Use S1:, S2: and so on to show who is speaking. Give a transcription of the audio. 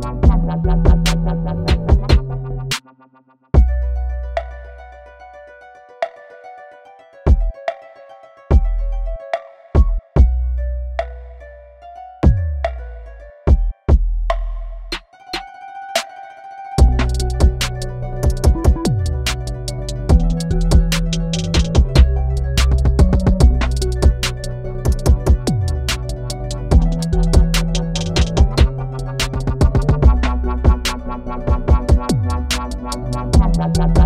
S1: Bye. Thank you.